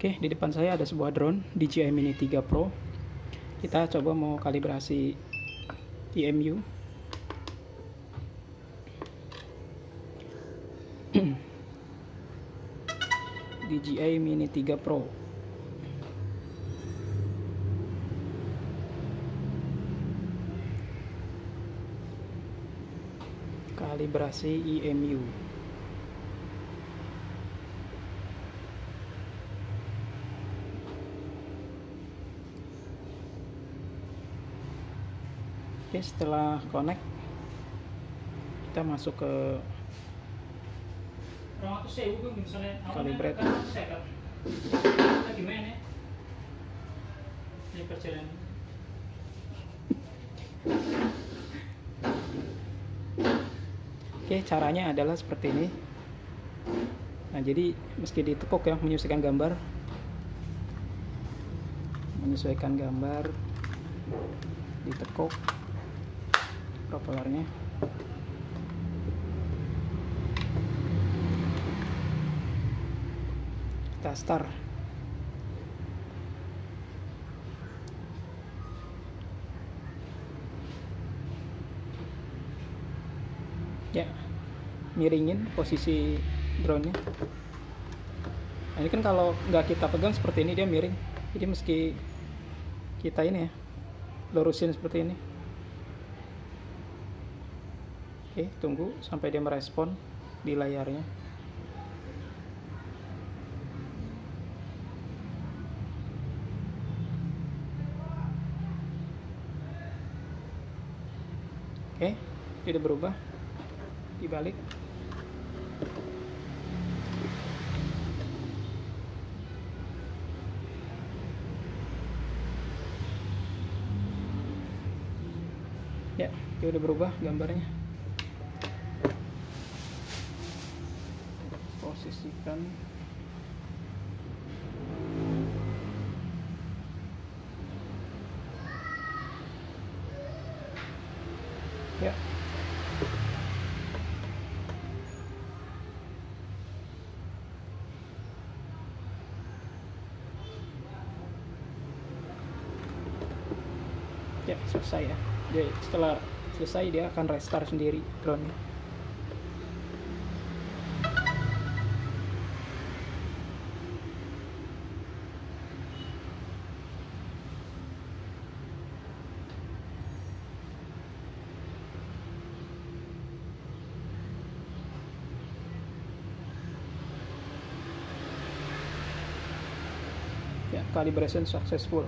Oke, di depan saya ada sebuah drone DJI Mini 3 Pro. Kita coba mau kalibrasi EMU. DJI Mini 3 Pro. Kalibrasi EMU. Oke, setelah connect kita masuk ke perjalanan. Oke, caranya adalah seperti ini. Nah, jadi meski ditekuk ya menyesuaikan gambar. Menyesuaikan gambar ditekuk propellernya. Kita start. Ya, miringin posisi drone-nya. Nah, ini kan kalau nggak kita pegang seperti ini dia miring. Jadi meski kita ini ya lurusin seperti ini. Oke, tunggu sampai dia merespon di layarnya. Oke, tidak berubah. Dibalik. Ya, dia udah berubah gambarnya. Posisikan Ya. Ya, selesai ya. Jadi setelah selesai dia akan restart sendiri drone Ya, calibration successful.